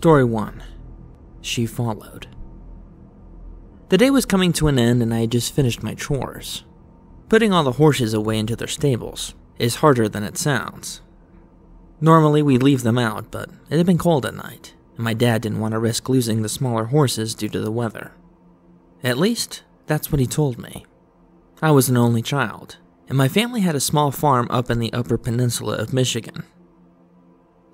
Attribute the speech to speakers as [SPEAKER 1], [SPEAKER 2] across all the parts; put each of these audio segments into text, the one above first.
[SPEAKER 1] Story 1 She Followed. The day was coming to an end, and I had just finished my chores. Putting all the horses away into their stables is harder than it sounds. Normally, we leave them out, but it had been cold at night, and my dad didn't want to risk losing the smaller horses due to the weather. At least, that's what he told me. I was an only child, and my family had a small farm up in the Upper Peninsula of Michigan.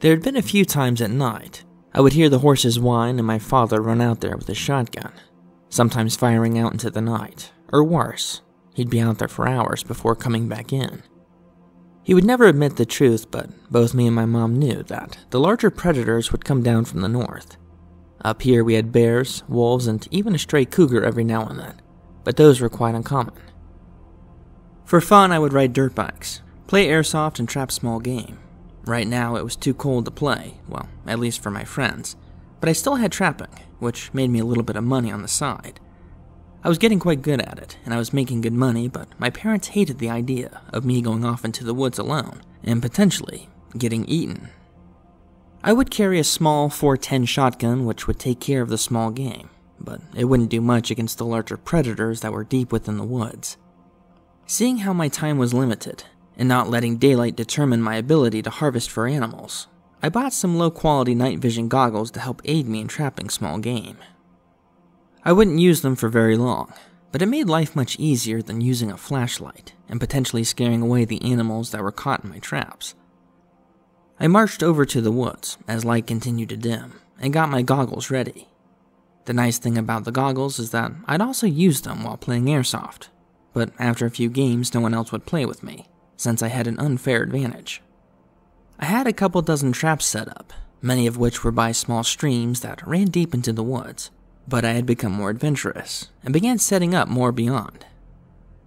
[SPEAKER 1] There had been a few times at night I would hear the horses whine and my father run out there with a shotgun, sometimes firing out into the night, or worse, he'd be out there for hours before coming back in. He would never admit the truth, but both me and my mom knew that the larger predators would come down from the north. Up here, we had bears, wolves, and even a stray cougar every now and then, but those were quite uncommon. For fun, I would ride dirt bikes, play airsoft, and trap small game. Right now, it was too cold to play, well, at least for my friends, but I still had trapping, which made me a little bit of money on the side. I was getting quite good at it, and I was making good money, but my parents hated the idea of me going off into the woods alone and potentially getting eaten. I would carry a small 410 shotgun, which would take care of the small game, but it wouldn't do much against the larger predators that were deep within the woods. Seeing how my time was limited, and not letting daylight determine my ability to harvest for animals, I bought some low quality night vision goggles to help aid me in trapping small game. I wouldn't use them for very long, but it made life much easier than using a flashlight and potentially scaring away the animals that were caught in my traps. I marched over to the woods as light continued to dim and got my goggles ready. The nice thing about the goggles is that I'd also use them while playing airsoft, but after a few games, no one else would play with me since I had an unfair advantage. I had a couple dozen traps set up, many of which were by small streams that ran deep into the woods, but I had become more adventurous and began setting up more beyond.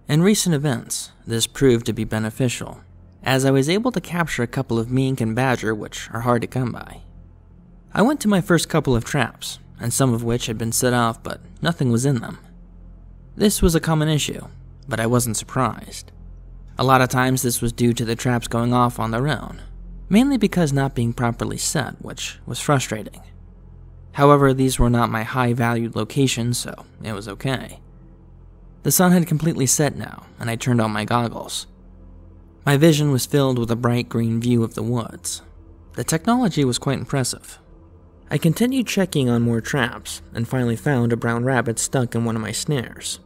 [SPEAKER 1] In recent events, this proved to be beneficial, as I was able to capture a couple of mink and badger, which are hard to come by. I went to my first couple of traps, and some of which had been set off, but nothing was in them. This was a common issue, but I wasn't surprised. A lot of times this was due to the traps going off on their own, mainly because not being properly set, which was frustrating. However, these were not my high valued locations, so it was okay. The sun had completely set now, and I turned on my goggles. My vision was filled with a bright green view of the woods. The technology was quite impressive. I continued checking on more traps and finally found a brown rabbit stuck in one of my snares.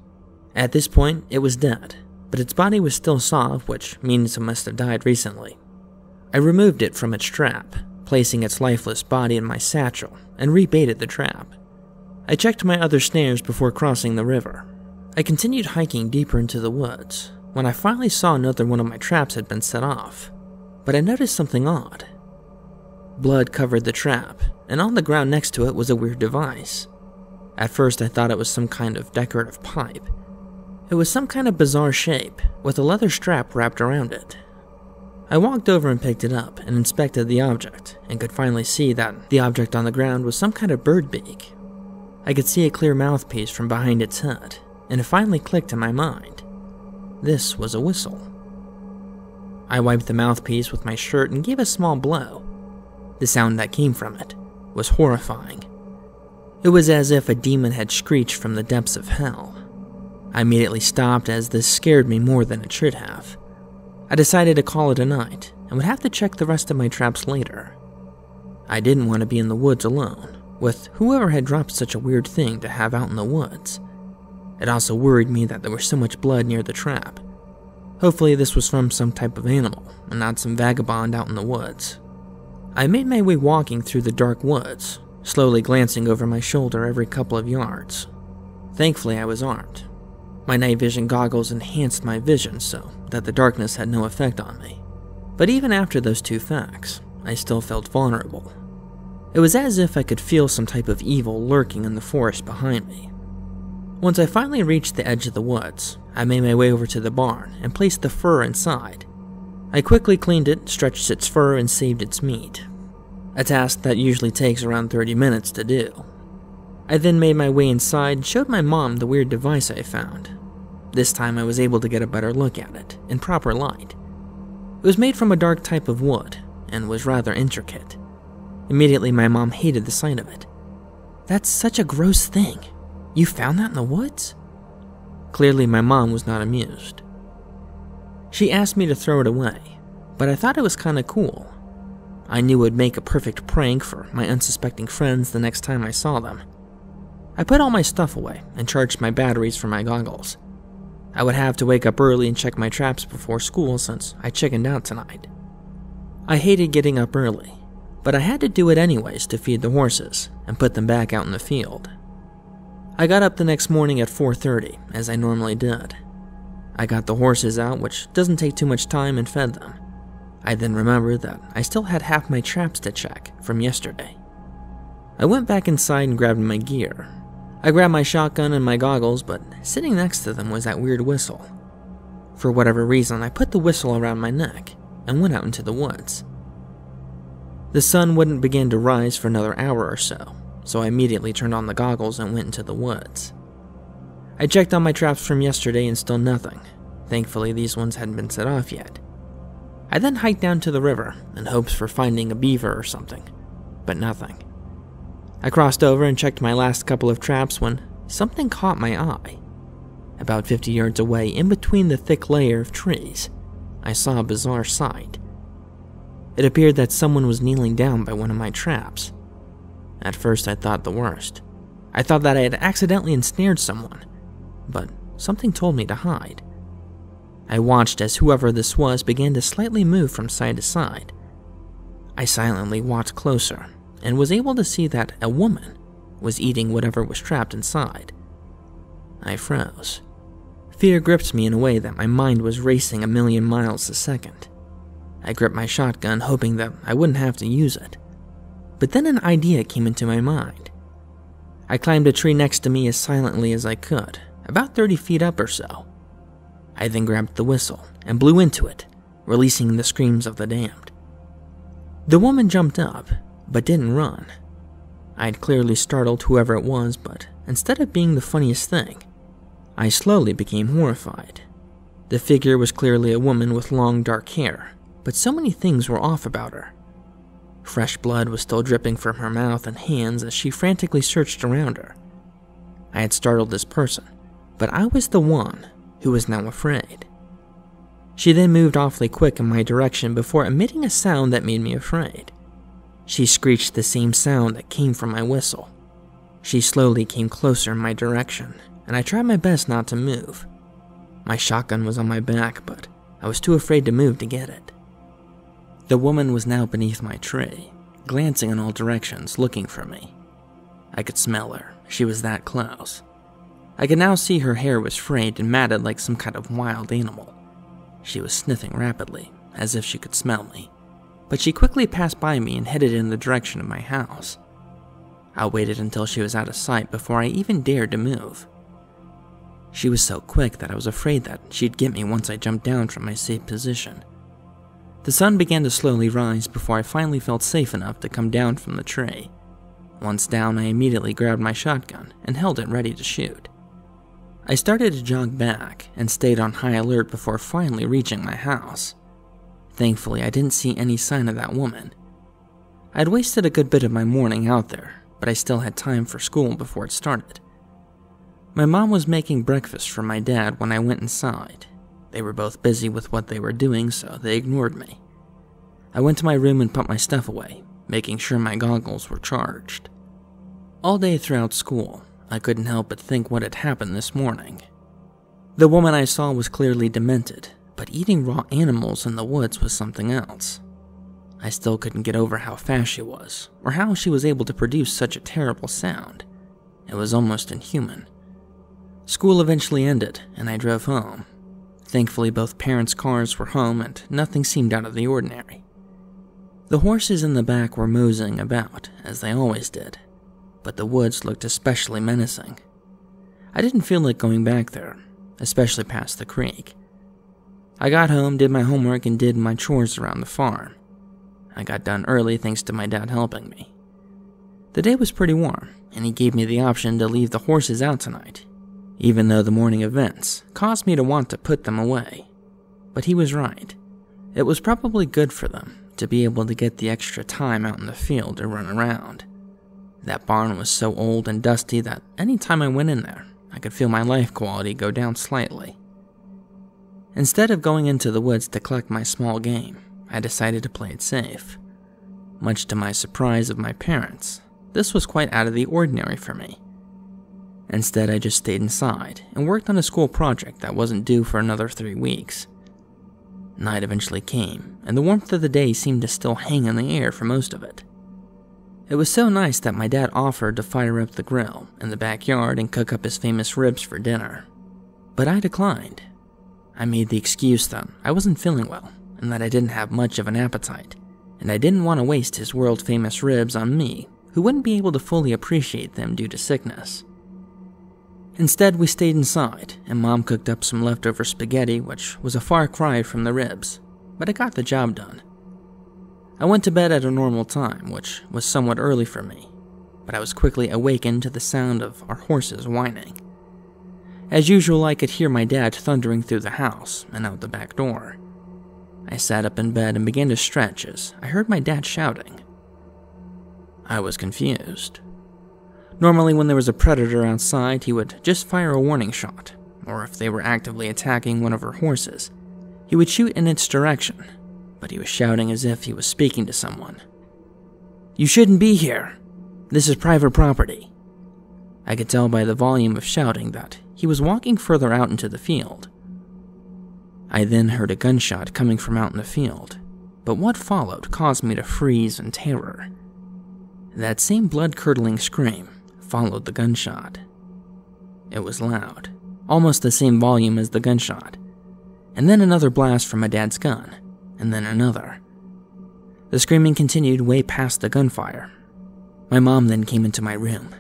[SPEAKER 1] At this point, it was dead, but its body was still soft, which means it must have died recently. I removed it from its trap, placing its lifeless body in my satchel, and rebaited the trap. I checked my other snares before crossing the river. I continued hiking deeper into the woods when I finally saw another one of my traps had been set off, but I noticed something odd. Blood covered the trap, and on the ground next to it was a weird device. At first, I thought it was some kind of decorative pipe, it was some kind of bizarre shape, with a leather strap wrapped around it. I walked over and picked it up and inspected the object, and could finally see that the object on the ground was some kind of bird beak. I could see a clear mouthpiece from behind its head, and it finally clicked in my mind. This was a whistle. I wiped the mouthpiece with my shirt and gave a small blow. The sound that came from it was horrifying. It was as if a demon had screeched from the depths of hell. I immediately stopped as this scared me more than it should have. I decided to call it a night and would have to check the rest of my traps later. I didn't want to be in the woods alone, with whoever had dropped such a weird thing to have out in the woods. It also worried me that there was so much blood near the trap. Hopefully, this was from some type of animal and not some vagabond out in the woods. I made my way walking through the dark woods, slowly glancing over my shoulder every couple of yards. Thankfully, I was armed, my night vision goggles enhanced my vision so that the darkness had no effect on me. But even after those two facts, I still felt vulnerable. It was as if I could feel some type of evil lurking in the forest behind me. Once I finally reached the edge of the woods, I made my way over to the barn and placed the fur inside. I quickly cleaned it, stretched its fur, and saved its meat. A task that usually takes around 30 minutes to do. I then made my way inside and showed my mom the weird device I found. This time I was able to get a better look at it, in proper light. It was made from a dark type of wood, and was rather intricate. Immediately, my mom hated the sight of it. That's such a gross thing. You found that in the woods? Clearly, my mom was not amused. She asked me to throw it away, but I thought it was kind of cool. I knew it would make a perfect prank for my unsuspecting friends the next time I saw them. I put all my stuff away and charged my batteries for my goggles. I would have to wake up early and check my traps before school since I chickened out tonight. I hated getting up early, but I had to do it anyways to feed the horses and put them back out in the field. I got up the next morning at 4:30 as I normally did. I got the horses out, which doesn't take too much time, and fed them. I then remembered that I still had half my traps to check from yesterday. I went back inside and grabbed my gear. I grabbed my shotgun and my goggles, but sitting next to them was that weird whistle. For whatever reason, I put the whistle around my neck and went out into the woods. The sun wouldn't begin to rise for another hour or so, so I immediately turned on the goggles and went into the woods. I checked on my traps from yesterday and still nothing. Thankfully, these ones hadn't been set off yet. I then hiked down to the river in hopes for finding a beaver or something, but nothing. I crossed over and checked my last couple of traps when something caught my eye. About 50 yards away, in between the thick layer of trees, I saw a bizarre sight. It appeared that someone was kneeling down by one of my traps. At first, I thought the worst. I thought that I had accidentally ensnared someone, but something told me to hide. I watched as whoever this was began to slightly move from side to side. I silently walked closer and was able to see that a woman was eating whatever was trapped inside. I froze. Fear gripped me in a way that my mind was racing a million miles a second. I gripped my shotgun, hoping that I wouldn't have to use it. But then an idea came into my mind. I climbed a tree next to me as silently as I could, about 30 feet up or so. I then grabbed the whistle and blew into it, releasing the screams of the damned. The woman jumped up, but didn't run. I had clearly startled whoever it was, but instead of being the funniest thing, I slowly became horrified. The figure was clearly a woman with long dark hair, but so many things were off about her. Fresh blood was still dripping from her mouth and hands as she frantically searched around her. I had startled this person, but I was the one who was now afraid. She then moved awfully quick in my direction before emitting a sound that made me afraid. She screeched the same sound that came from my whistle. She slowly came closer in my direction, and I tried my best not to move. My shotgun was on my back, but I was too afraid to move to get it. The woman was now beneath my tree, glancing in all directions, looking for me. I could smell her, she was that close. I could now see her hair was frayed and matted like some kind of wild animal. She was sniffing rapidly, as if she could smell me, but she quickly passed by me and headed in the direction of my house. I waited until she was out of sight before I even dared to move. She was so quick that I was afraid that she'd get me once I jumped down from my safe position. The sun began to slowly rise before I finally felt safe enough to come down from the tree. Once down, I immediately grabbed my shotgun and held it ready to shoot. I started to jog back and stayed on high alert before finally reaching my house. Thankfully, I didn't see any sign of that woman. I'd wasted a good bit of my morning out there, but I still had time for school before it started. My mom was making breakfast for my dad when I went inside. They were both busy with what they were doing, so they ignored me. I went to my room and put my stuff away, making sure my goggles were charged. All day throughout school, I couldn't help but think what had happened this morning. The woman I saw was clearly demented, but eating raw animals in the woods was something else. I still couldn't get over how fast she was, or how she was able to produce such a terrible sound. It was almost inhuman. School eventually ended, and I drove home. Thankfully, both parents' cars were home, and nothing seemed out of the ordinary. The horses in the back were moseying about, as they always did, but the woods looked especially menacing. I didn't feel like going back there, especially past the creek. I got home, did my homework, and did my chores around the farm. I got done early thanks to my dad helping me. The day was pretty warm, and he gave me the option to leave the horses out tonight, even though the morning events caused me to want to put them away. But he was right. It was probably good for them to be able to get the extra time out in the field to run around. That barn was so old and dusty that any time I went in there, I could feel my life quality go down slightly. Instead of going into the woods to collect my small game, I decided to play it safe. Much to my surprise of my parents, this was quite out of the ordinary for me. Instead, I just stayed inside and worked on a school project that wasn't due for another three weeks. Night eventually came, and the warmth of the day seemed to still hang in the air for most of it. It was so nice that my dad offered to fire up the grill in the backyard and cook up his famous ribs for dinner. But I declined. I made the excuse that I wasn't feeling well and that I didn't have much of an appetite, and I didn't want to waste his world famous ribs on me, who wouldn't be able to fully appreciate them due to sickness. Instead, we stayed inside, and Mom cooked up some leftover spaghetti, which was a far cry from the ribs, but it got the job done. I went to bed at a normal time, which was somewhat early for me, but I was quickly awakened to the sound of our horses whining. As usual, I could hear my dad thundering through the house and out the back door. I sat up in bed and began to stretch as I heard my dad shouting. I was confused. Normally, when there was a predator outside, he would just fire a warning shot, or if they were actively attacking one of our horses, he would shoot in its direction but he was shouting as if he was speaking to someone. You shouldn't be here. This is private property. I could tell by the volume of shouting that he was walking further out into the field. I then heard a gunshot coming from out in the field, but what followed caused me to freeze in terror. That same blood curdling scream followed the gunshot. It was loud, almost the same volume as the gunshot, and then another blast from my dad's gun and then another. The screaming continued way past the gunfire. My mom then came into my room.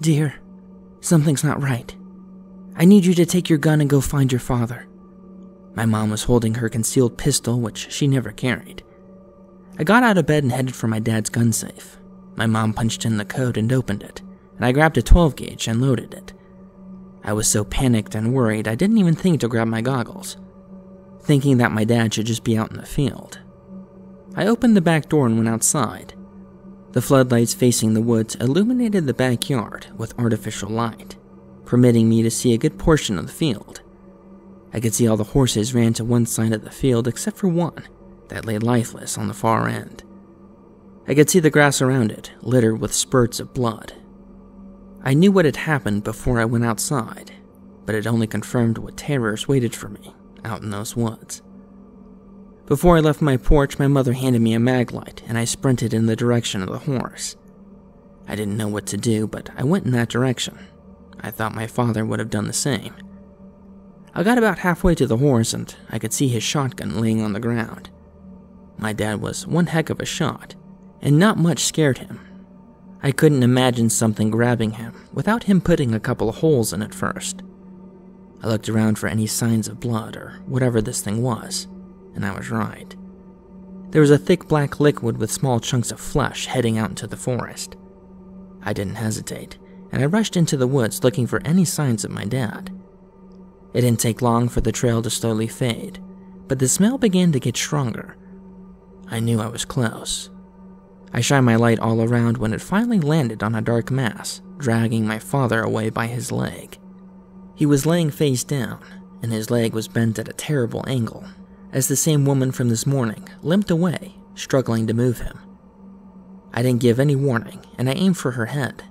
[SPEAKER 1] Dear, something's not right. I need you to take your gun and go find your father. My mom was holding her concealed pistol, which she never carried. I got out of bed and headed for my dad's gun safe. My mom punched in the code and opened it, and I grabbed a 12 gauge and loaded it. I was so panicked and worried I didn't even think to grab my goggles thinking that my dad should just be out in the field. I opened the back door and went outside. The floodlights facing the woods illuminated the backyard with artificial light, permitting me to see a good portion of the field. I could see all the horses ran to one side of the field except for one that lay lifeless on the far end. I could see the grass around it, littered with spurts of blood. I knew what had happened before I went outside, but it only confirmed what terrors waited for me out in those woods. Before I left my porch, my mother handed me a maglite, and I sprinted in the direction of the horse. I didn't know what to do, but I went in that direction. I thought my father would have done the same. I got about halfway to the horse, and I could see his shotgun laying on the ground. My dad was one heck of a shot, and not much scared him. I couldn't imagine something grabbing him without him putting a couple of holes in it first. I looked around for any signs of blood or whatever this thing was, and I was right. There was a thick black liquid with small chunks of flesh heading out into the forest. I didn't hesitate, and I rushed into the woods looking for any signs of my dad. It didn't take long for the trail to slowly fade, but the smell began to get stronger. I knew I was close. I shined my light all around when it finally landed on a dark mass, dragging my father away by his leg. He was laying face down, and his leg was bent at a terrible angle, as the same woman from this morning limped away, struggling to move him. I didn't give any warning, and I aimed for her head.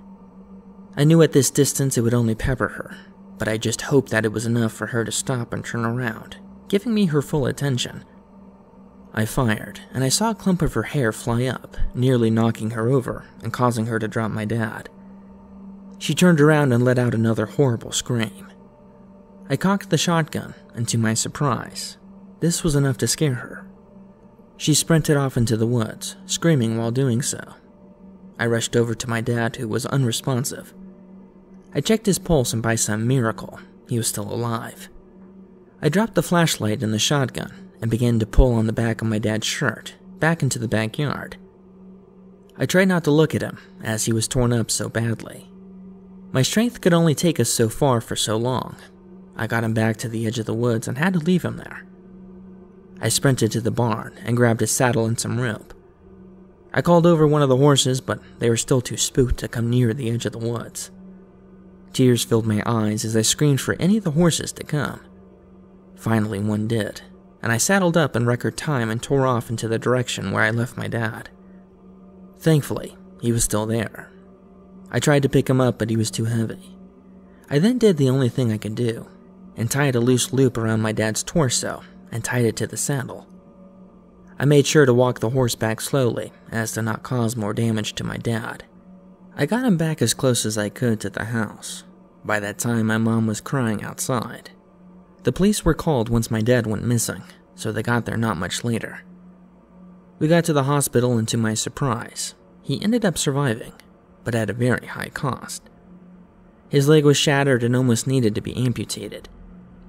[SPEAKER 1] I knew at this distance it would only pepper her, but I just hoped that it was enough for her to stop and turn around, giving me her full attention. I fired, and I saw a clump of her hair fly up, nearly knocking her over and causing her to drop my dad. She turned around and let out another horrible scream. I cocked the shotgun, and to my surprise, this was enough to scare her. She sprinted off into the woods, screaming while doing so. I rushed over to my dad, who was unresponsive. I checked his pulse, and by some miracle, he was still alive. I dropped the flashlight and the shotgun and began to pull on the back of my dad's shirt back into the backyard. I tried not to look at him, as he was torn up so badly. My strength could only take us so far for so long, I got him back to the edge of the woods and had to leave him there. I sprinted to the barn and grabbed a saddle and some rope. I called over one of the horses, but they were still too spooked to come near the edge of the woods. Tears filled my eyes as I screamed for any of the horses to come. Finally, one did, and I saddled up in record time and tore off into the direction where I left my dad. Thankfully, he was still there. I tried to pick him up, but he was too heavy. I then did the only thing I could do and tied a loose loop around my dad's torso and tied it to the saddle. I made sure to walk the horse back slowly as to not cause more damage to my dad. I got him back as close as I could to the house. By that time, my mom was crying outside. The police were called once my dad went missing, so they got there not much later. We got to the hospital, and to my surprise, he ended up surviving, but at a very high cost. His leg was shattered and almost needed to be amputated.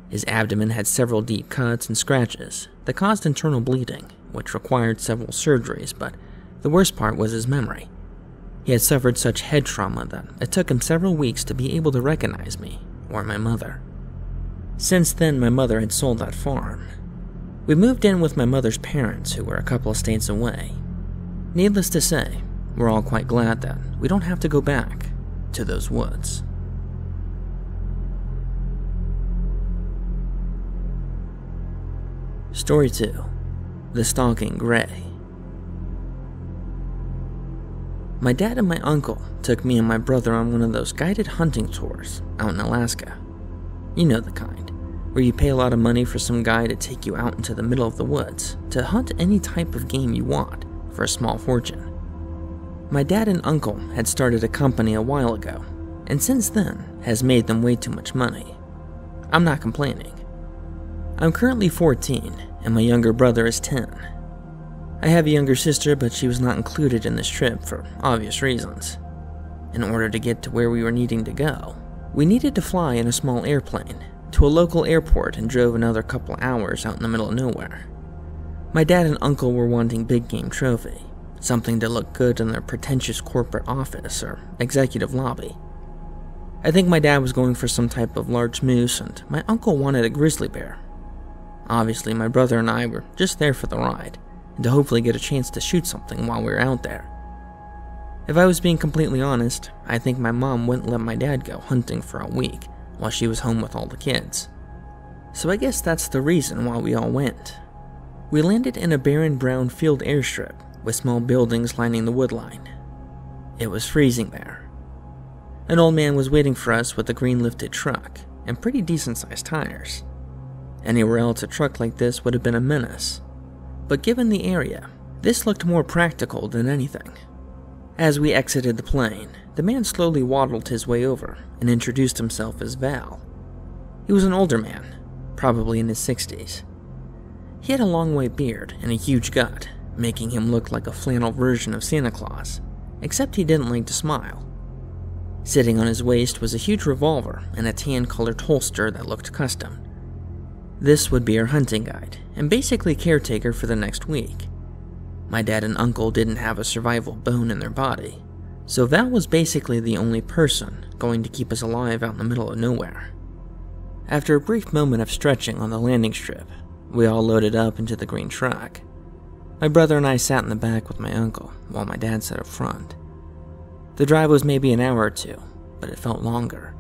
[SPEAKER 1] His abdomen had several deep cuts and scratches that caused internal bleeding, which required several surgeries, but the worst part was his memory. He had suffered such head trauma that it took him several weeks to be able to recognize me or my mother. Since then, my mother had sold that farm. We moved in with my mother's parents, who were a couple of states away. Needless to say, we're all quite glad that we don't have to go back to those woods. Story 2 The Stalking Gray. My dad and my uncle took me and my brother on one of those guided hunting tours out in Alaska. You know the kind, where you pay a lot of money for some guy to take you out into the middle of the woods to hunt any type of game you want for a small fortune. My dad and uncle had started a company a while ago, and since then has made them way too much money. I'm not complaining. I'm currently 14, and my younger brother is 10. I have a younger sister, but she was not included in this trip for obvious reasons. In order to get to where we were needing to go, we needed to fly in a small airplane to a local airport and drove another couple hours out in the middle of nowhere. My dad and uncle were wanting big game trophy, something to look good in their pretentious corporate office or executive lobby. I think my dad was going for some type of large moose, and my uncle wanted a grizzly bear Obviously, my brother and I were just there for the ride, and to hopefully get a chance to shoot something while we were out there. If I was being completely honest, I think my mom wouldn't let my dad go hunting for a week while she was home with all the kids. So I guess that's the reason why we all went. We landed in a barren brown field airstrip with small buildings lining the woodline. It was freezing there. An old man was waiting for us with a green lifted truck and pretty decent sized tires. Anywhere else, a truck like this would have been a menace. But given the area, this looked more practical than anything. As we exited the plane, the man slowly waddled his way over and introduced himself as Val. He was an older man, probably in his 60s. He had a long white beard and a huge gut, making him look like a flannel version of Santa Claus, except he didn't like to smile. Sitting on his waist was a huge revolver and a tan colored holster that looked custom. This would be our hunting guide, and basically caretaker for the next week. My dad and uncle didn't have a survival bone in their body, so Val was basically the only person going to keep us alive out in the middle of nowhere. After a brief moment of stretching on the landing strip, we all loaded up into the green truck. My brother and I sat in the back with my uncle, while my dad sat up front. The drive was maybe an hour or two, but it felt longer.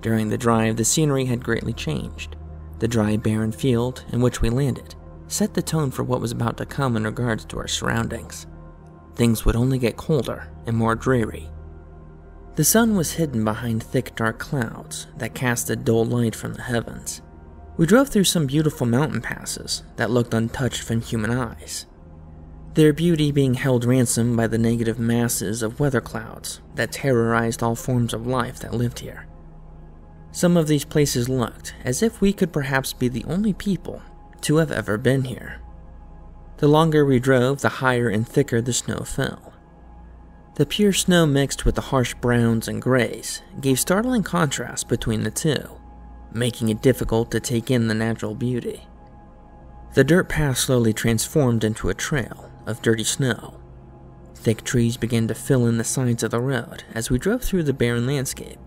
[SPEAKER 1] During the drive, the scenery had greatly changed. The dry, barren field in which we landed set the tone for what was about to come in regards to our surroundings. Things would only get colder and more dreary. The sun was hidden behind thick, dark clouds that cast a dull light from the heavens. We drove through some beautiful mountain passes that looked untouched from human eyes, their beauty being held ransom by the negative masses of weather clouds that terrorized all forms of life that lived here. Some of these places looked as if we could perhaps be the only people to have ever been here. The longer we drove, the higher and thicker the snow fell. The pure snow mixed with the harsh browns and grays gave startling contrast between the two, making it difficult to take in the natural beauty. The dirt path slowly transformed into a trail of dirty snow. Thick trees began to fill in the sides of the road as we drove through the barren landscape.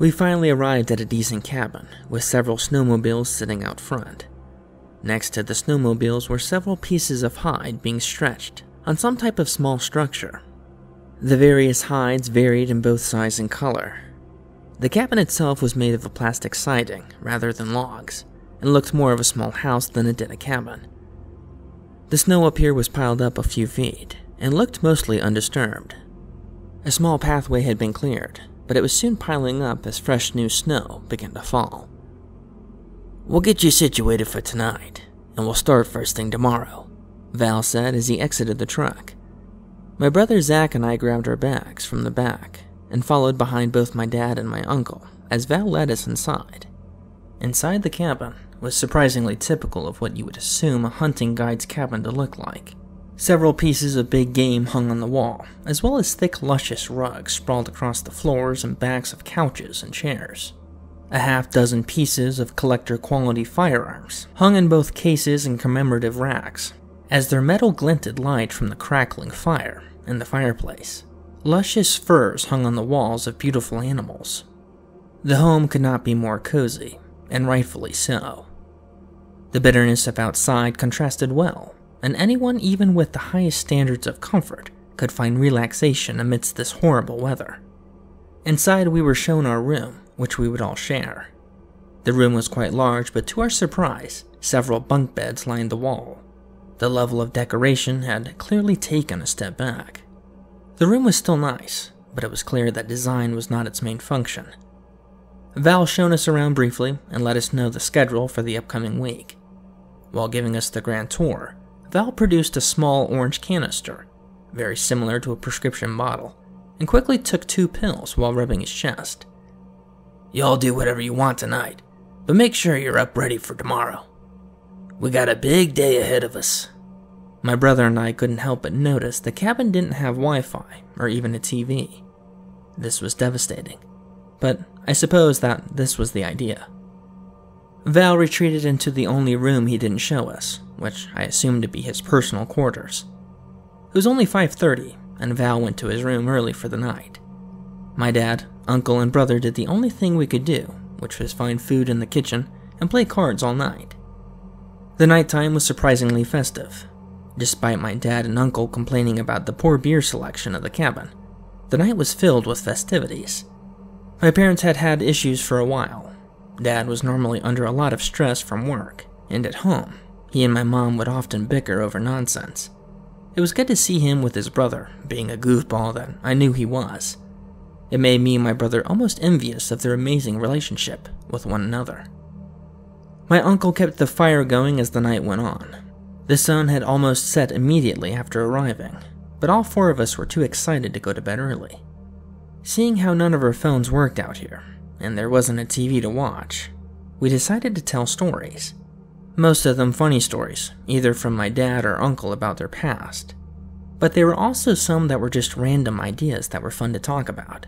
[SPEAKER 1] We finally arrived at a decent cabin with several snowmobiles sitting out front. Next to the snowmobiles were several pieces of hide being stretched on some type of small structure. The various hides varied in both size and color. The cabin itself was made of a plastic siding rather than logs, and looked more of a small house than it did a cabin. The snow up here was piled up a few feet and looked mostly undisturbed. A small pathway had been cleared, but it was soon piling up as fresh new snow began to fall. We'll get you situated for tonight, and we'll start first thing tomorrow, Val said as he exited the truck. My brother Zach and I grabbed our bags from the back and followed behind both my dad and my uncle as Val led us inside. Inside the cabin was surprisingly typical of what you would assume a hunting guide's cabin to look like. Several pieces of big game hung on the wall, as well as thick, luscious rugs sprawled across the floors and backs of couches and chairs. A half dozen pieces of collector quality firearms hung in both cases and commemorative racks, as their metal glinted light from the crackling fire in the fireplace. Luscious furs hung on the walls of beautiful animals. The home could not be more cozy, and rightfully so. The bitterness of outside contrasted well, and anyone even with the highest standards of comfort could find relaxation amidst this horrible weather. Inside, we were shown our room, which we would all share. The room was quite large, but to our surprise, several bunk beds lined the wall. The level of decoration had clearly taken a step back. The room was still nice, but it was clear that design was not its main function. Val showed us around briefly and let us know the schedule for the upcoming week. While giving us the grand tour, Val produced a small orange canister, very similar to a prescription bottle, and quickly took two pills while rubbing his chest. Y'all do whatever you want tonight, but make sure you're up ready for tomorrow. We got a big day ahead of us. My brother and I couldn't help but notice the cabin didn't have Wi Fi or even a TV. This was devastating, but I suppose that this was the idea. Val retreated into the only room he didn't show us, which I assumed to be his personal quarters. It was only 5:30, and Val went to his room early for the night. My dad, uncle, and brother did the only thing we could do, which was find food in the kitchen and play cards all night. The nighttime was surprisingly festive, despite my dad and uncle complaining about the poor beer selection of the cabin. The night was filled with festivities. My parents had had issues for a while. Dad was normally under a lot of stress from work, and at home, he and my mom would often bicker over nonsense. It was good to see him with his brother, being a goofball that I knew he was. It made me and my brother almost envious of their amazing relationship with one another. My uncle kept the fire going as the night went on. The sun had almost set immediately after arriving, but all four of us were too excited to go to bed early. Seeing how none of our phones worked out here, and there wasn't a TV to watch, we decided to tell stories. Most of them funny stories, either from my dad or uncle about their past. But there were also some that were just random ideas that were fun to talk about.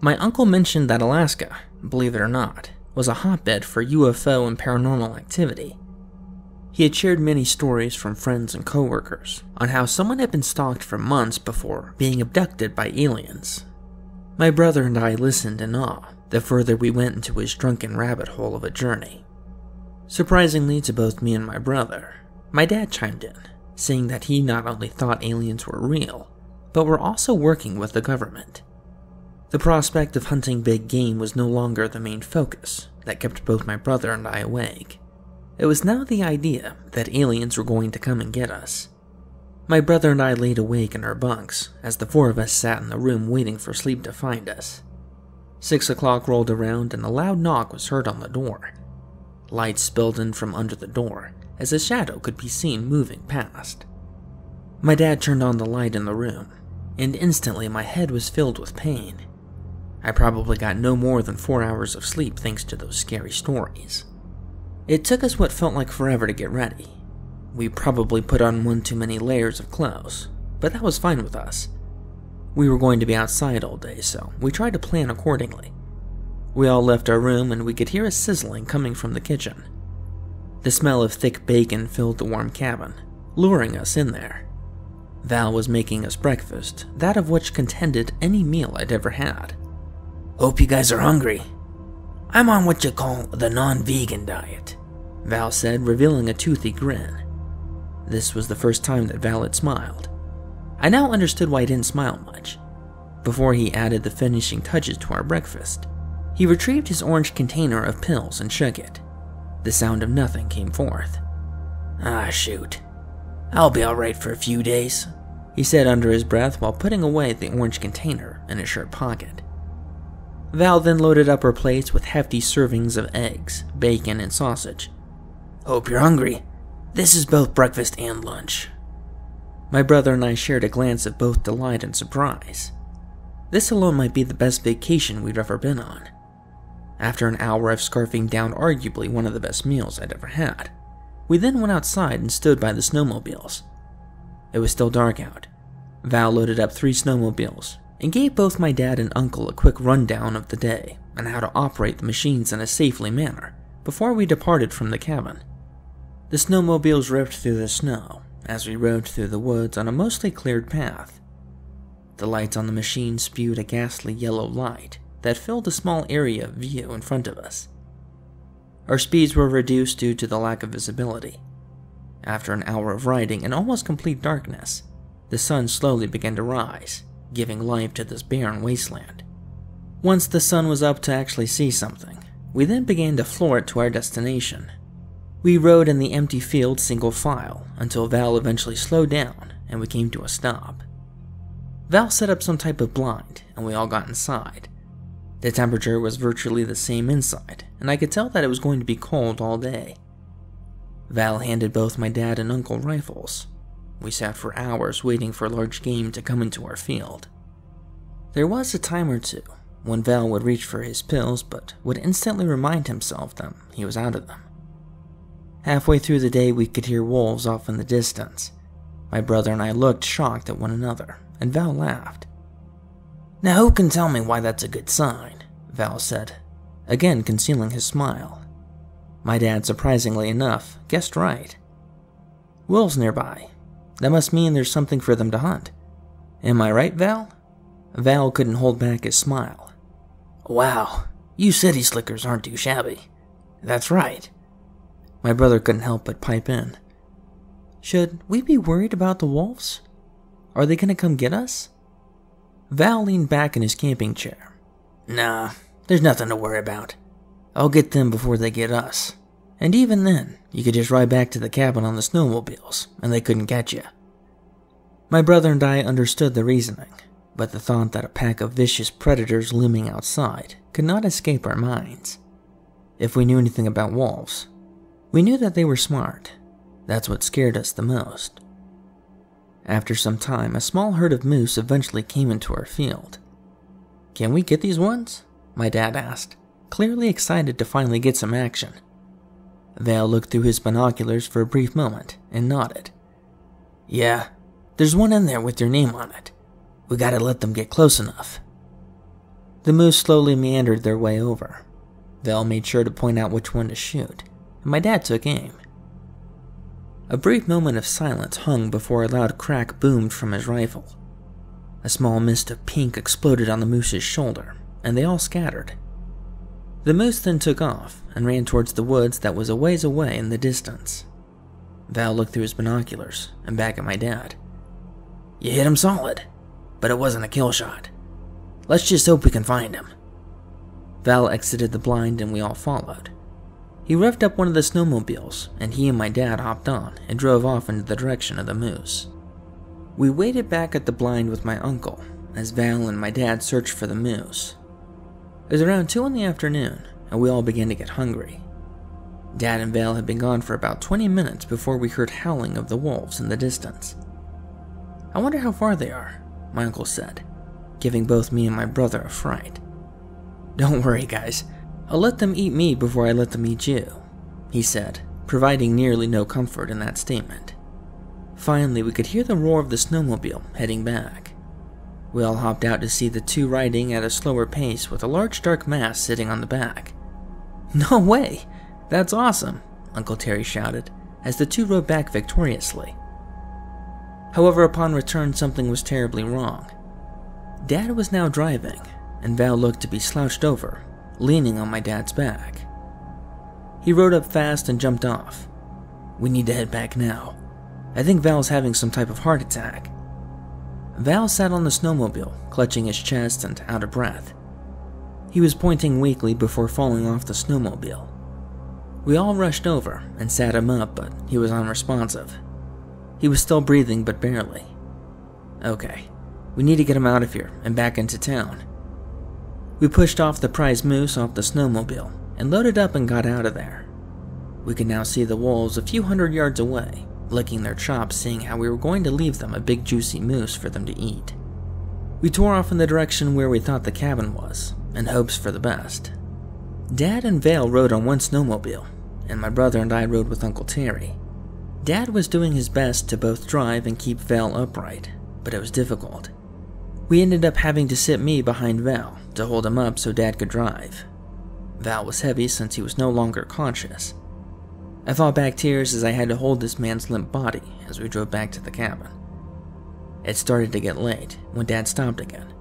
[SPEAKER 1] My uncle mentioned that Alaska, believe it or not, was a hotbed for UFO and paranormal activity. He had shared many stories from friends and coworkers on how someone had been stalked for months before being abducted by aliens. My brother and I listened in awe the further we went into his drunken rabbit hole of a journey. Surprisingly to both me and my brother, my dad chimed in, saying that he not only thought aliens were real, but were also working with the government. The prospect of hunting big game was no longer the main focus that kept both my brother and I awake. It was now the idea that aliens were going to come and get us. My brother and I laid awake in our bunks as the four of us sat in the room waiting for sleep to find us. Six o'clock rolled around and a loud knock was heard on the door. Light spilled in from under the door as a shadow could be seen moving past. My dad turned on the light in the room, and instantly my head was filled with pain. I probably got no more than four hours of sleep thanks to those scary stories. It took us what felt like forever to get ready. We probably put on one too many layers of clothes, but that was fine with us. We were going to be outside all day, so we tried to plan accordingly. We all left our room and we could hear a sizzling coming from the kitchen. The smell of thick bacon filled the warm cabin, luring us in there. Val was making us breakfast, that of which contended any meal I'd ever had. Hope you guys are hungry. I'm on what you call the non vegan diet. Val said, revealing a toothy grin. This was the first time that Val had smiled. I now understood why he didn't smile much. Before he added the finishing touches to our breakfast, he retrieved his orange container of pills and shook it. The sound of nothing came forth. Ah, shoot. I'll be alright for a few days, he said under his breath while putting away the orange container in his shirt pocket. Val then loaded up her plates with hefty servings of eggs, bacon, and sausage. Hope you're hungry. This is both breakfast and lunch. My brother and I shared a glance of both delight and surprise. This alone might be the best vacation we'd ever been on. After an hour of scarfing down arguably one of the best meals I'd ever had, we then went outside and stood by the snowmobiles. It was still dark out. Val loaded up three snowmobiles and gave both my dad and uncle a quick rundown of the day and how to operate the machines in a safely manner before we departed from the cabin. The snowmobiles ripped through the snow as we rode through the woods on a mostly cleared path. The lights on the machine spewed a ghastly yellow light that filled a small area of view in front of us. Our speeds were reduced due to the lack of visibility. After an hour of riding in almost complete darkness, the sun slowly began to rise, giving life to this barren wasteland. Once the sun was up to actually see something, we then began to floor it to our destination. We rode in the empty field single file until Val eventually slowed down and we came to a stop. Val set up some type of blind and we all got inside. The temperature was virtually the same inside, and I could tell that it was going to be cold all day. Val handed both my dad and uncle rifles, we sat for hours waiting for large game to come into our field. There was a time or two when Val would reach for his pills but would instantly remind himself that he was out of them. Halfway through the day, we could hear wolves off in the distance. My brother and I looked shocked at one another, and Val laughed. Now, who can tell me why that's a good sign? Val said, again concealing his smile. My dad, surprisingly enough, guessed right. Wolves nearby, that must mean there's something for them to hunt. Am I right, Val? Val couldn't hold back his smile. Wow, you city slickers aren't too shabby. That's right. My brother couldn't help but pipe in. Should we be worried about the wolves? Are they gonna come get us? Val leaned back in his camping chair. Nah, there's nothing to worry about. I'll get them before they get us. And even then, you could just ride back to the cabin on the snowmobiles, and they couldn't catch you. My brother and I understood the reasoning, but the thought that a pack of vicious predators looming outside could not escape our minds. If we knew anything about wolves, we knew that they were smart. That's what scared us the most. After some time, a small herd of moose eventually came into our field. Can we get these ones? My dad asked, clearly excited to finally get some action. Val looked through his binoculars for a brief moment and nodded. Yeah, there's one in there with your name on it. We gotta let them get close enough. The moose slowly meandered their way over. Val made sure to point out which one to shoot, and my dad took aim. A brief moment of silence hung before a loud crack boomed from his rifle. A small mist of pink exploded on the moose's shoulder, and they all scattered. The moose then took off and ran towards the woods that was a ways away in the distance. Val looked through his binoculars and back at my dad. You hit him solid, but it wasn't a kill shot. Let's just hope we can find him. Val exited the blind and we all followed. He revved up one of the snowmobiles, and he and my dad hopped on and drove off into the direction of the moose. We waited back at the blind with my uncle as Val and my dad searched for the moose. It was around 2 in the afternoon, and we all began to get hungry. Dad and Val had been gone for about 20 minutes before we heard howling of the wolves in the distance. I wonder how far they are, my uncle said, giving both me and my brother a fright. Don't worry, guys. I'll let them eat me before I let them eat you, he said, providing nearly no comfort in that statement. Finally, we could hear the roar of the snowmobile heading back. We all hopped out to see the two riding at a slower pace with a large dark mass sitting on the back. No way! That's awesome, Uncle Terry shouted as the two rode back victoriously. However, upon return, something was terribly wrong. Dad was now driving, and Val looked to be slouched over, leaning on my dad's back. He rode up fast and jumped off. We need to head back now. I think Val's having some type of heart attack. Val sat on the snowmobile, clutching his chest and out of breath. He was pointing weakly before falling off the snowmobile. We all rushed over and sat him up, but he was unresponsive. He was still breathing, but barely. Okay, we need to get him out of here and back into town. We pushed off the prize moose off the snowmobile and loaded up and got out of there. We could now see the wolves a few hundred yards away, licking their chops, seeing how we were going to leave them a big juicy moose for them to eat. We tore off in the direction where we thought the cabin was, in hopes for the best. Dad and Vale rode on one snowmobile, and my brother and I rode with Uncle Terry. Dad was doing his best to both drive and keep Val upright, but it was difficult. We ended up having to sit me behind Val to hold him up so Dad could drive. Val was heavy since he was no longer conscious. I fought back tears as I had to hold this man's limp body as we drove back to the cabin. It started to get late when Dad stopped again.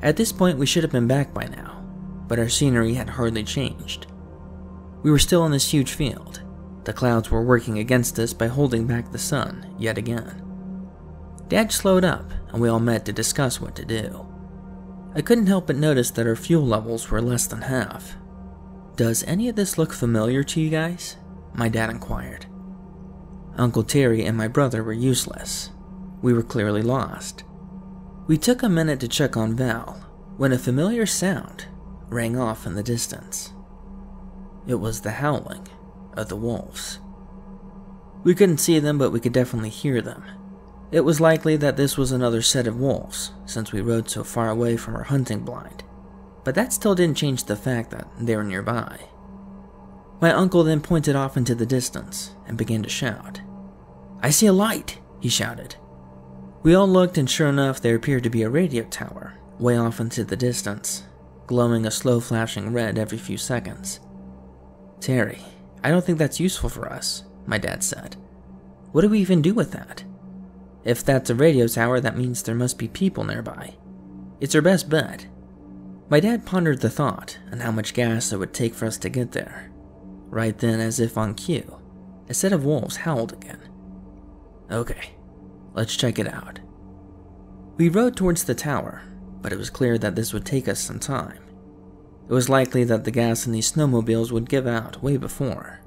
[SPEAKER 1] At this point, we should have been back by now, but our scenery had hardly changed. We were still in this huge field. The clouds were working against us by holding back the sun yet again. Dad slowed up, and we all met to discuss what to do. I couldn't help but notice that our fuel levels were less than half. Does any of this look familiar to you guys? My dad inquired. Uncle Terry and my brother were useless. We were clearly lost. We took a minute to check on Val when a familiar sound rang off in the distance. It was the howling of the wolves. We couldn't see them, but we could definitely hear them. It was likely that this was another set of wolves, since we rode so far away from our hunting blind, but that still didn't change the fact that they were nearby. My uncle then pointed off into the distance and began to shout. I see a light, he shouted. We all looked, and sure enough, there appeared to be a radio tower way off into the distance, glowing a slow flashing red every few seconds. Terry, I don't think that's useful for us, my dad said. What do we even do with that? If that's a radio tower, that means there must be people nearby. It's our best bet. My dad pondered the thought and how much gas it would take for us to get there. Right then, as if on cue, a set of wolves howled again. Okay, let's check it out. We rode towards the tower, but it was clear that this would take us some time. It was likely that the gas in these snowmobiles would give out way before.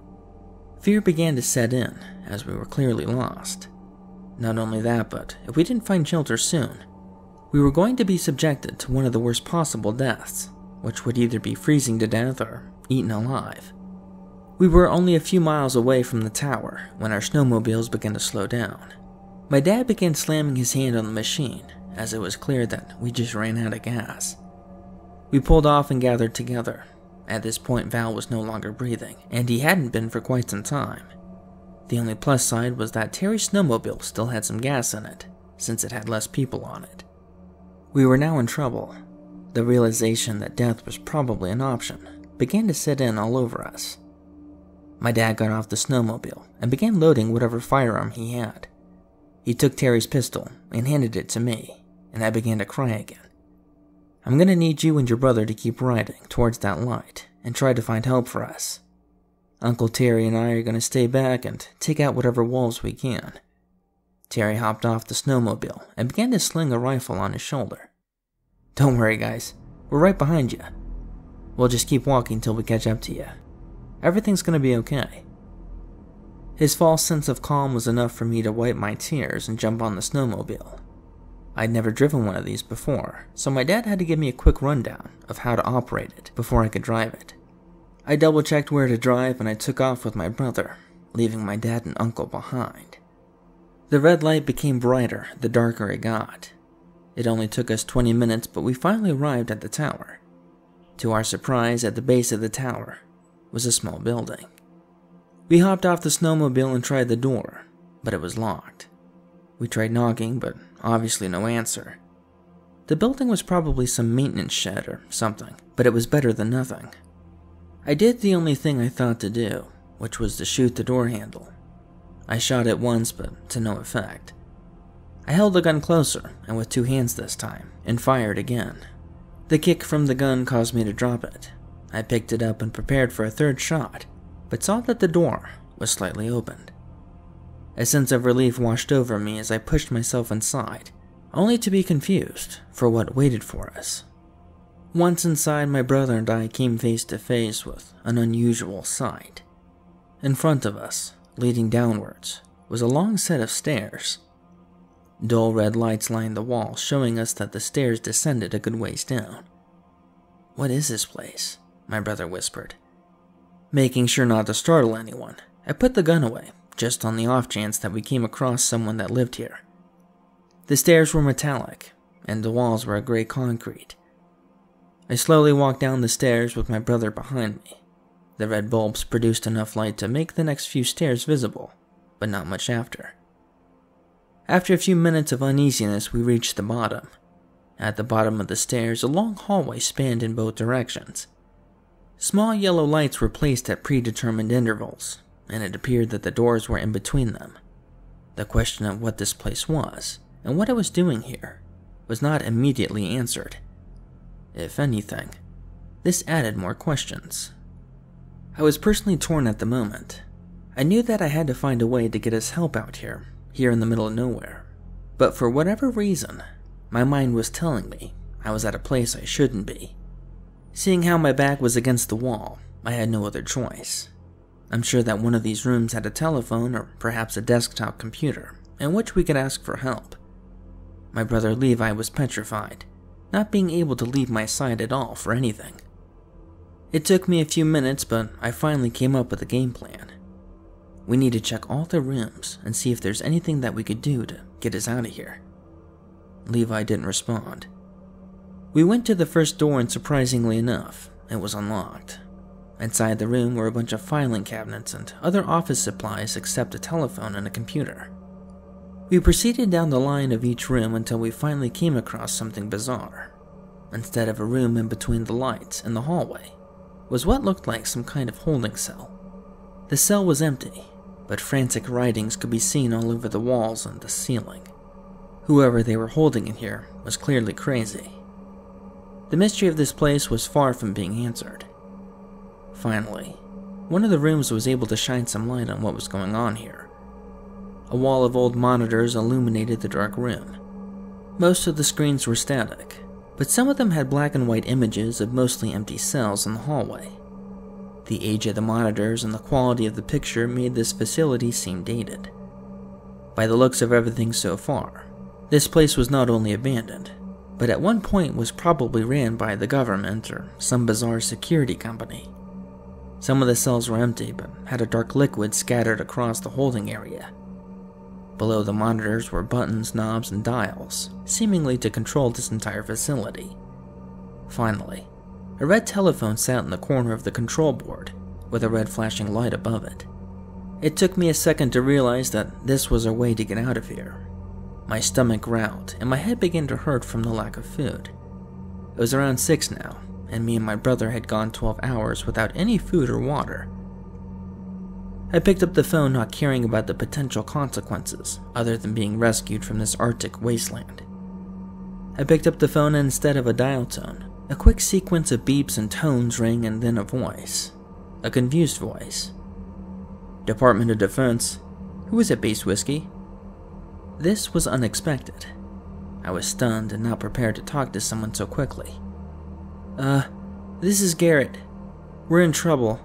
[SPEAKER 1] Fear began to set in, as we were clearly lost. Not only that, but if we didn't find shelter soon, we were going to be subjected to one of the worst possible deaths, which would either be freezing to death or eaten alive. We were only a few miles away from the tower when our snowmobiles began to slow down. My dad began slamming his hand on the machine, as it was clear that we just ran out of gas. We pulled off and gathered together. At this point, Val was no longer breathing, and he hadn't been for quite some time. The only plus side was that Terry's snowmobile still had some gas in it, since it had less people on it. We were now in trouble. The realization that death was probably an option began to set in all over us. My dad got off the snowmobile and began loading whatever firearm he had. He took Terry's pistol and handed it to me and I began to cry again. I'm gonna need you and your brother to keep riding towards that light and try to find help for us. Uncle Terry and I are gonna stay back and take out whatever wolves we can. Terry hopped off the snowmobile and began to sling a rifle on his shoulder. Don't worry, guys. We're right behind you. We'll just keep walking till we catch up to you. Everything's gonna be okay. His false sense of calm was enough for me to wipe my tears and jump on the snowmobile. I'd never driven one of these before, so my dad had to give me a quick rundown of how to operate it before I could drive it. I double checked where to drive and I took off with my brother, leaving my dad and uncle behind. The red light became brighter the darker it got. It only took us 20 minutes, but we finally arrived at the tower. To our surprise, at the base of the tower was a small building. We hopped off the snowmobile and tried the door, but it was locked. We tried knocking, but obviously no answer. The building was probably some maintenance shed or something, but it was better than nothing. I did the only thing I thought to do, which was to shoot the door handle. I shot it once, but to no effect. I held the gun closer, and with two hands this time, and fired again. The kick from the gun caused me to drop it. I picked it up and prepared for a third shot, but saw that the door was slightly opened. A sense of relief washed over me as I pushed myself inside, only to be confused for what waited for us. Once inside, my brother and I came face to face with an unusual sight. In front of us, leading downwards, was a long set of stairs. Dull red lights lined the wall, showing us that the stairs descended a good ways down. What is this place? My brother whispered. Making sure not to startle anyone, I put the gun away, just on the off chance that we came across someone that lived here. The stairs were metallic, and the walls were a gray concrete. I slowly walked down the stairs with my brother behind me. The red bulbs produced enough light to make the next few stairs visible, but not much after. After a few minutes of uneasiness, we reached the bottom. At the bottom of the stairs, a long hallway spanned in both directions. Small yellow lights were placed at predetermined intervals, and it appeared that the doors were in between them. The question of what this place was, and what it was doing here, was not immediately answered. If anything, this added more questions. I was personally torn at the moment. I knew that I had to find a way to get us help out here, here in the middle of nowhere. But for whatever reason, my mind was telling me I was at a place I shouldn't be. Seeing how my back was against the wall, I had no other choice. I'm sure that one of these rooms had a telephone or perhaps a desktop computer in which we could ask for help. My brother Levi was petrified, not being able to leave my side at all for anything. It took me a few minutes, but I finally came up with a game plan. We need to check all the rooms and see if there's anything that we could do to get us out of here. Levi didn't respond, we went to the first door, and surprisingly enough, it was unlocked. Inside the room were a bunch of filing cabinets and other office supplies except a telephone and a computer. We proceeded down the line of each room until we finally came across something bizarre. Instead of a room in between the lights and the hallway, was what looked like some kind of holding cell. The cell was empty, but frantic writings could be seen all over the walls and the ceiling. Whoever they were holding in here was clearly crazy. The mystery of this place was far from being answered. Finally, one of the rooms was able to shine some light on what was going on here. A wall of old monitors illuminated the dark room. Most of the screens were static, but some of them had black and white images of mostly empty cells in the hallway. The age of the monitors and the quality of the picture made this facility seem dated. By the looks of everything so far, this place was not only abandoned, but at one point was probably ran by the government or some bizarre security company. Some of the cells were empty but had a dark liquid scattered across the holding area. Below the monitors were buttons, knobs, and dials, seemingly to control this entire facility. Finally, a red telephone sat in the corner of the control board, with a red flashing light above it. It took me a second to realize that this was our way to get out of here, my stomach growled, and my head began to hurt from the lack of food. It was around 6 now, and me and my brother had gone 12 hours without any food or water. I picked up the phone, not caring about the potential consequences, other than being rescued from this Arctic wasteland. I picked up the phone, instead of a dial tone, a quick sequence of beeps and tones rang, and then a voice. A confused voice. Department of Defense. Who is it, Base Whiskey? This was unexpected. I was stunned and not prepared to talk to someone so quickly. Uh, this is Garrett. We're in trouble.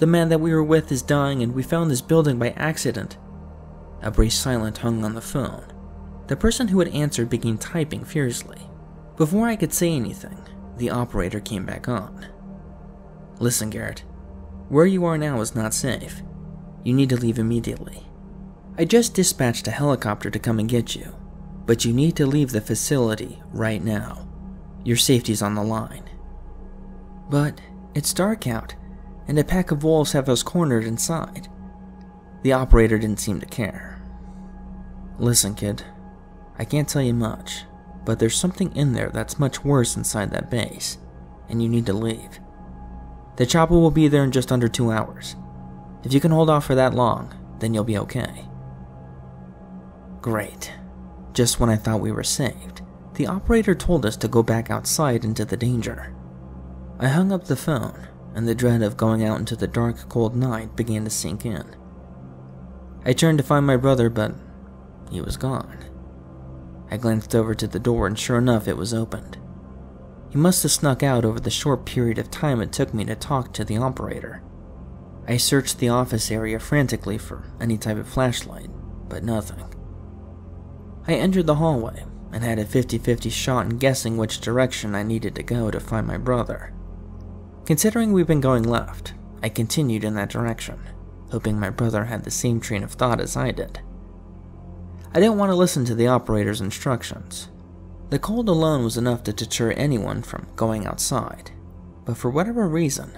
[SPEAKER 1] The man that we were with is dying, and we found this building by accident. A brief silence hung on the phone. The person who had answered began typing furiously. Before I could say anything, the operator came back on. Listen, Garrett. Where you are now is not safe. You need to leave immediately. I just dispatched a helicopter to come and get you, but you need to leave the facility right now. Your safety's on the line. But it's dark out, and a pack of wolves have us cornered inside. The operator didn't seem to care. Listen, kid, I can't tell you much, but there's something in there that's much worse inside that base, and you need to leave. The chopper will be there in just under two hours. If you can hold off for that long, then you'll be okay. Great. Just when I thought we were saved, the operator told us to go back outside into the danger. I hung up the phone, and the dread of going out into the dark, cold night began to sink in. I turned to find my brother, but he was gone. I glanced over to the door, and sure enough, it was opened. He must have snuck out over the short period of time it took me to talk to the operator. I searched the office area frantically for any type of flashlight, but nothing. I entered the hallway and had a 50 50 shot in guessing which direction I needed to go to find my brother. Considering we've been going left, I continued in that direction, hoping my brother had the same train of thought as I did. I didn't want to listen to the operator's instructions. The cold alone was enough to deter anyone from going outside, but for whatever reason,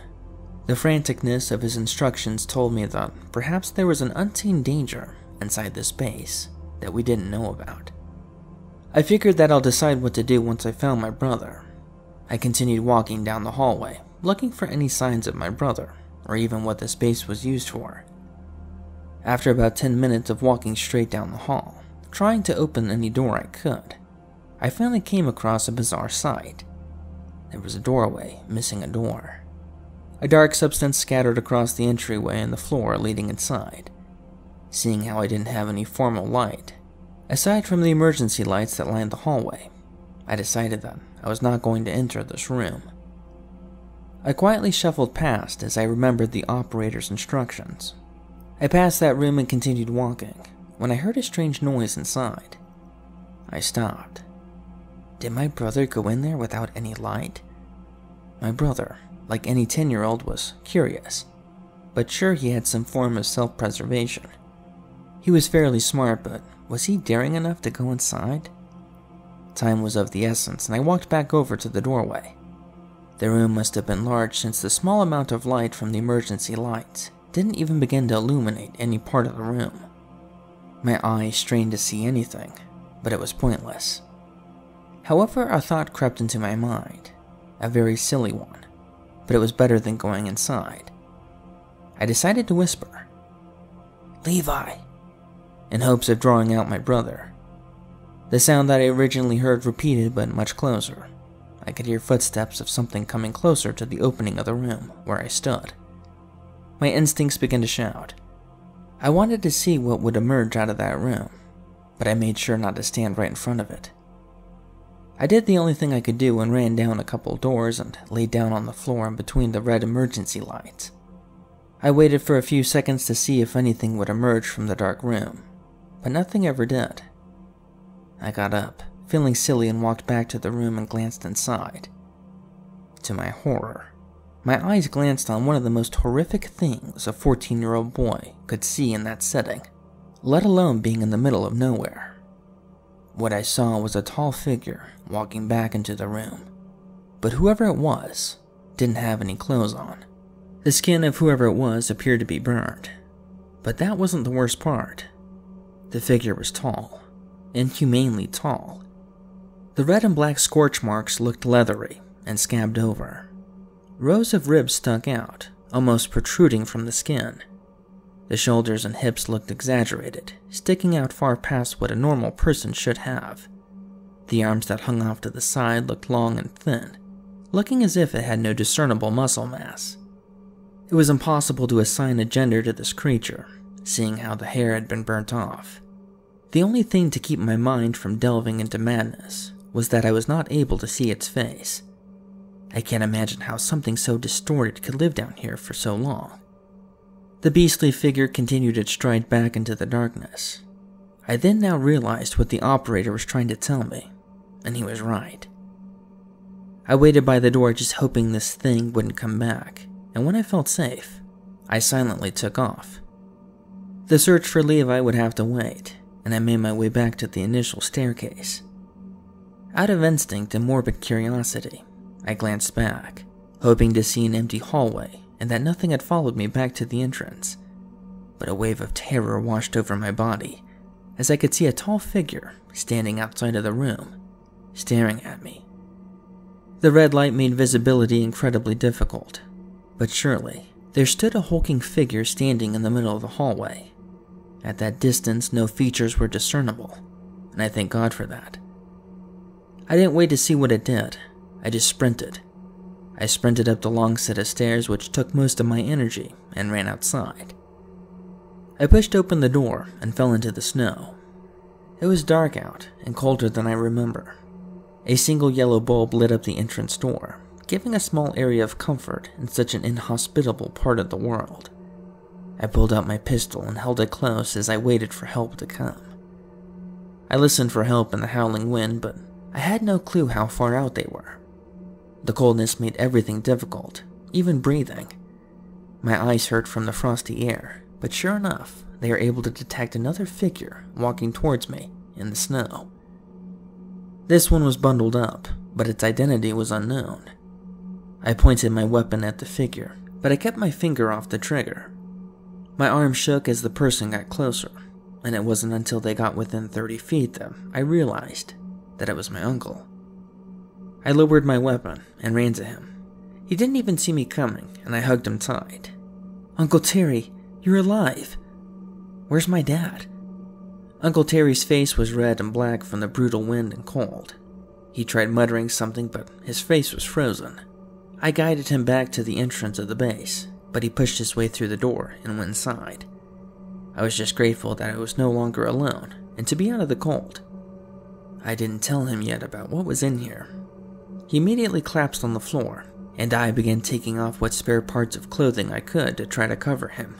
[SPEAKER 1] the franticness of his instructions told me that perhaps there was an unseen danger inside this base that we didn't know about. I figured that I'll decide what to do once I found my brother. I continued walking down the hallway, looking for any signs of my brother, or even what this base was used for. After about 10 minutes of walking straight down the hall, trying to open any door I could, I finally came across a bizarre sight. There was a doorway missing a door. A dark substance scattered across the entryway and the floor leading inside. Seeing how I didn't have any formal light, aside from the emergency lights that lined the hallway, I decided that I was not going to enter this room. I quietly shuffled past as I remembered the operator's instructions. I passed that room and continued walking, when I heard a strange noise inside. I stopped. Did my brother go in there without any light? My brother, like any 10 year old, was curious, but sure he had some form of self preservation. He was fairly smart, but was he daring enough to go inside? Time was of the essence, and I walked back over to the doorway. The room must have been large since the small amount of light from the emergency lights didn't even begin to illuminate any part of the room. My eyes strained to see anything, but it was pointless. However, a thought crept into my mind, a very silly one, but it was better than going inside. I decided to whisper, Levi, in hopes of drawing out my brother. The sound that I originally heard repeated, but much closer. I could hear footsteps of something coming closer to the opening of the room where I stood. My instincts began to shout, I wanted to see what would emerge out of that room, but I made sure not to stand right in front of it. I did the only thing I could do and ran down a couple doors and laid down on the floor in between the red emergency lights. I waited for a few seconds to see if anything would emerge from the dark room, but nothing ever did. I got up, feeling silly, and walked back to the room and glanced inside. To my horror, my eyes glanced on one of the most horrific things a 14 year old boy could see in that setting, let alone being in the middle of nowhere. What I saw was a tall figure walking back into the room, but whoever it was didn't have any clothes on. The skin of whoever it was appeared to be burned, but that wasn't the worst part. The figure was tall, inhumanely tall. The red and black scorch marks looked leathery and scabbed over, Rows of ribs stuck out, almost protruding from the skin. The shoulders and hips looked exaggerated, sticking out far past what a normal person should have. The arms that hung off to the side looked long and thin, looking as if it had no discernible muscle mass. It was impossible to assign a gender to this creature, seeing how the hair had been burnt off. The only thing to keep my mind from delving into madness was that I was not able to see its face. I can't imagine how something so distorted could live down here for so long. The beastly figure continued its stride back into the darkness. I then now realized what the operator was trying to tell me, and he was right. I waited by the door just hoping this thing wouldn't come back, and when I felt safe, I silently took off. The search for Levi would have to wait, and I made my way back to the initial staircase. Out of instinct and morbid curiosity, I glanced back, hoping to see an empty hallway and that nothing had followed me back to the entrance. But a wave of terror washed over my body as I could see a tall figure standing outside of the room, staring at me. The red light made visibility incredibly difficult, but surely there stood a hulking figure standing in the middle of the hallway. At that distance, no features were discernible, and I thank God for that. I didn't wait to see what it did, I just sprinted. I sprinted up the long set of stairs, which took most of my energy, and ran outside. I pushed open the door and fell into the snow. It was dark out and colder than I remember. A single yellow bulb lit up the entrance door, giving a small area of comfort in such an inhospitable part of the world. I pulled out my pistol and held it close as I waited for help to come. I listened for help in the howling wind, but I had no clue how far out they were. The coldness made everything difficult, even breathing. My eyes hurt from the frosty air, but sure enough, they were able to detect another figure walking towards me in the snow. This one was bundled up, but its identity was unknown. I pointed my weapon at the figure, but I kept my finger off the trigger. My arm shook as the person got closer, and it wasn't until they got within 30 feet that I realized that it was my uncle. I lowered my weapon and ran to him. He didn't even see me coming, and I hugged him tight. Uncle Terry, you're alive. Where's my dad? Uncle Terry's face was red and black from the brutal wind and cold. He tried muttering something, but his face was frozen. I guided him back to the entrance of the base, but he pushed his way through the door and went inside. I was just grateful that I was no longer alone and to be out of the cold. I didn't tell him yet about what was in here. He immediately collapsed on the floor, and I began taking off what spare parts of clothing I could to try to cover him.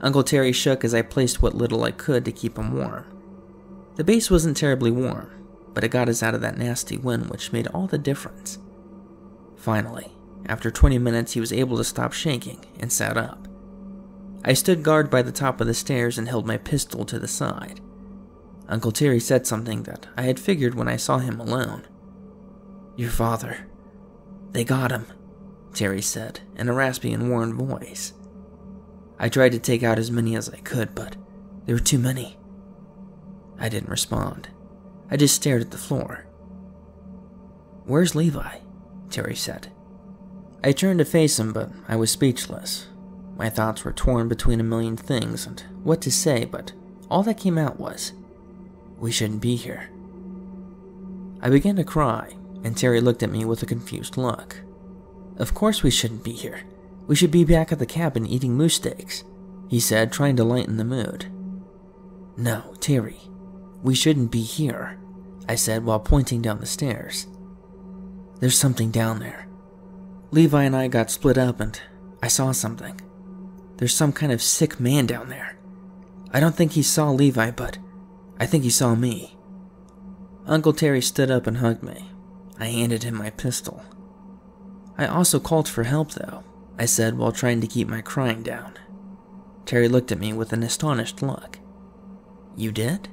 [SPEAKER 1] Uncle Terry shook as I placed what little I could to keep him warm. The base wasn't terribly warm, but it got us out of that nasty wind, which made all the difference. Finally, after 20 minutes, he was able to stop shaking and sat up. I stood guard by the top of the stairs and held my pistol to the side. Uncle Terry said something that I had figured when I saw him alone. Your father. They got him, Terry said in a raspy and worn voice. I tried to take out as many as I could, but there were too many. I didn't respond. I just stared at the floor. Where's Levi? Terry said. I turned to face him, but I was speechless. My thoughts were torn between a million things and what to say, but all that came out was, We shouldn't be here. I began to cry, and Terry looked at me with a confused look. Of course we shouldn't be here. We should be back at the cabin eating moose steaks, he said, trying to lighten the mood. No, Terry, we shouldn't be here, I said while pointing down the stairs. There's something down there. Levi and I got split up and I saw something. There's some kind of sick man down there. I don't think he saw Levi, but I think he saw me. Uncle Terry stood up and hugged me. I handed him my pistol. I also called for help, though, I said while trying to keep my crying down. Terry looked at me with an astonished look. You did?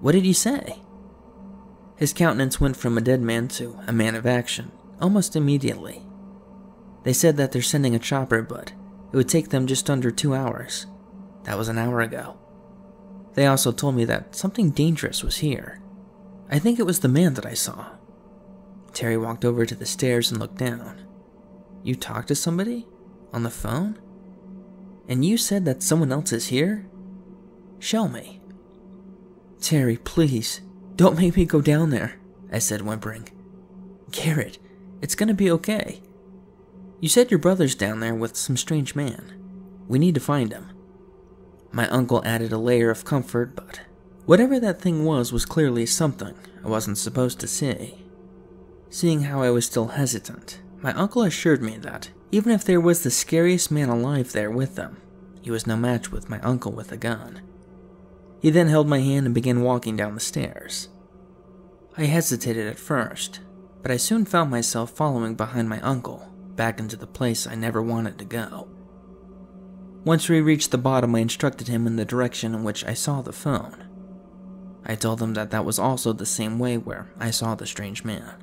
[SPEAKER 1] What did you say? His countenance went from a dead man to a man of action, almost immediately. They said that they're sending a chopper, but it would take them just under two hours. That was an hour ago. They also told me that something dangerous was here. I think it was the man that I saw. Terry walked over to the stairs and looked down. You talked to somebody? On the phone? And you said that someone else is here? Show me. Terry, please, don't make me go down there, I said, whimpering. Garrett, it's gonna be okay. You said your brother's down there with some strange man. We need to find him. My uncle added a layer of comfort, but whatever that thing was was clearly something I wasn't supposed to see. Seeing how I was still hesitant, my uncle assured me that even if there was the scariest man alive there with them, he was no match with my uncle with a gun. He then held my hand and began walking down the stairs. I hesitated at first, but I soon found myself following behind my uncle back into the place I never wanted to go. Once we reached the bottom, I instructed him in the direction in which I saw the phone. I told him that that was also the same way where I saw the strange man.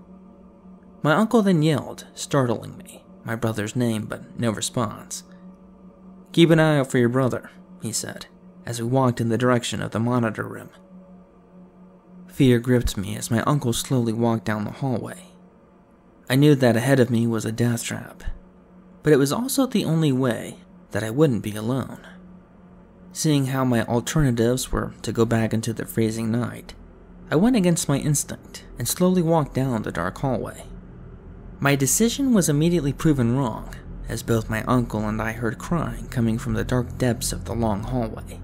[SPEAKER 1] My uncle then yelled, startling me, my brother's name, but no response. Keep an eye out for your brother, he said as we walked in the direction of the monitor room. Fear gripped me as my uncle slowly walked down the hallway. I knew that ahead of me was a death trap, but it was also the only way that I wouldn't be alone. Seeing how my alternatives were to go back into the freezing night, I went against my instinct and slowly walked down the dark hallway. My decision was immediately proven wrong, as both my uncle and I heard crying coming from the dark depths of the long hallway.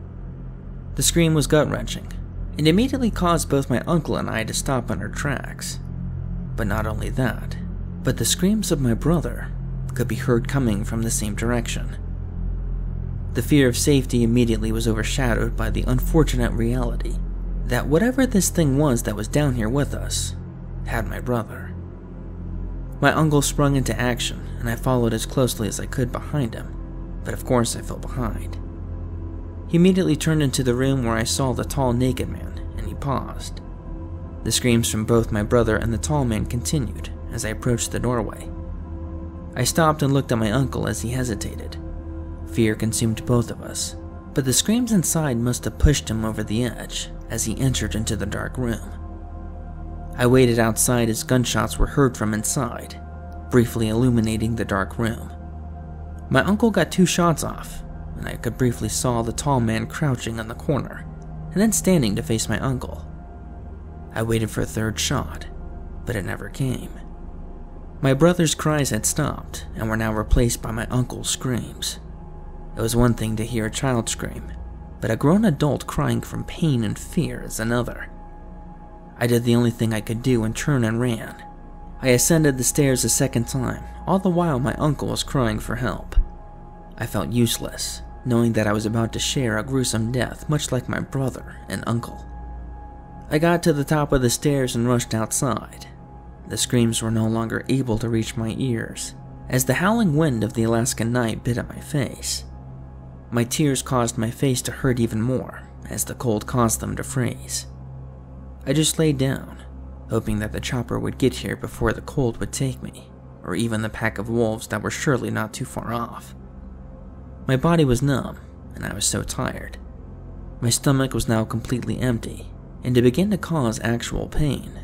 [SPEAKER 1] The scream was gut wrenching, and immediately caused both my uncle and I to stop in our tracks. But not only that, but the screams of my brother could be heard coming from the same direction. The fear of safety immediately was overshadowed by the unfortunate reality that whatever this thing was that was down here with us had my brother. My uncle sprung into action, and I followed as closely as I could behind him, but of course I fell behind. He immediately turned into the room where I saw the tall naked man, and he paused. The screams from both my brother and the tall man continued as I approached the doorway. I stopped and looked at my uncle as he hesitated. Fear consumed both of us, but the screams inside must have pushed him over the edge as he entered into the dark room. I waited outside as gunshots were heard from inside, briefly illuminating the dark room. My uncle got two shots off, and I could briefly saw the tall man crouching in the corner and then standing to face my uncle. I waited for a third shot, but it never came. My brother's cries had stopped and were now replaced by my uncle's screams. It was one thing to hear a child scream, but a grown adult crying from pain and fear is another. I did the only thing I could do and turned and ran. I ascended the stairs a second time, all the while my uncle was crying for help. I felt useless, knowing that I was about to share a gruesome death much like my brother and uncle. I got to the top of the stairs and rushed outside, the screams were no longer able to reach my ears, as the howling wind of the Alaskan night bit at my face. My tears caused my face to hurt even more, as the cold caused them to freeze. I just laid down, hoping that the chopper would get here before the cold would take me, or even the pack of wolves that were surely not too far off. My body was numb, and I was so tired. My stomach was now completely empty, and it began to cause actual pain.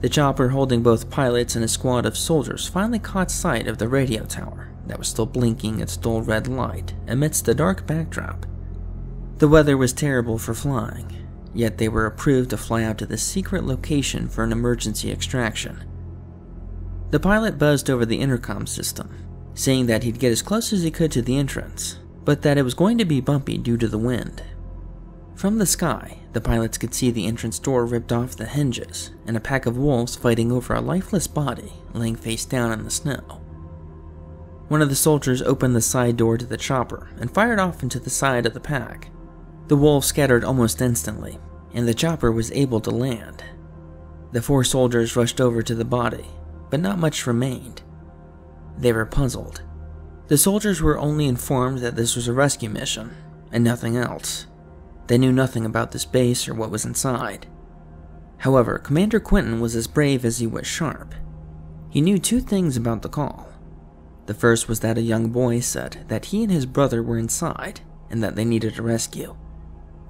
[SPEAKER 1] The chopper holding both pilots and a squad of soldiers finally caught sight of the radio tower that was still blinking its dull red light amidst the dark backdrop. The weather was terrible for flying, yet they were approved to fly out to the secret location for an emergency extraction. The pilot buzzed over the intercom system, saying that he'd get as close as he could to the entrance, but that it was going to be bumpy due to the wind from the sky, the pilots could see the entrance door ripped off the hinges and a pack of wolves fighting over a lifeless body laying face down in the snow. One of the soldiers opened the side door to the chopper and fired off into the side of the pack. The wolves scattered almost instantly, and the chopper was able to land. The four soldiers rushed over to the body, but not much remained. They were puzzled. The soldiers were only informed that this was a rescue mission, and nothing else. They knew nothing about this base or what was inside. However, Commander Quentin was as brave as he was sharp. He knew two things about the call. The first was that a young boy said that he and his brother were inside and that they needed a rescue.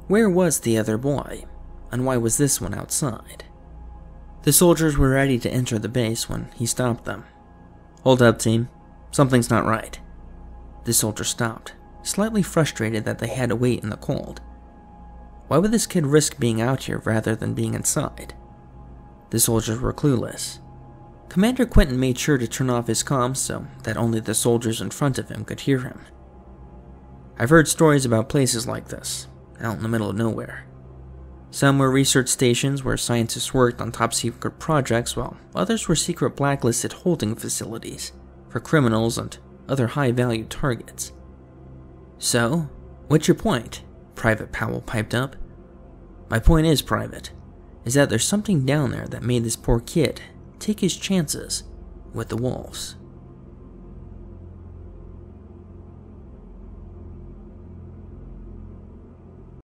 [SPEAKER 1] Where was the other boy, and why was this one outside? The soldiers were ready to enter the base when he stopped them. Hold up, team. Something's not right. The soldier stopped, slightly frustrated that they had to wait in the cold. Why would this kid risk being out here rather than being inside? The soldiers were clueless. Commander Quentin made sure to turn off his comms so that only the soldiers in front of him could hear him. I've heard stories about places like this, out in the middle of nowhere. Some were research stations where scientists worked on top secret projects, while others were secret blacklisted holding facilities for criminals and other high value targets. So, what's your point? Private Powell piped up. My point is, Private, is that there's something down there that made this poor kid take his chances with the wolves.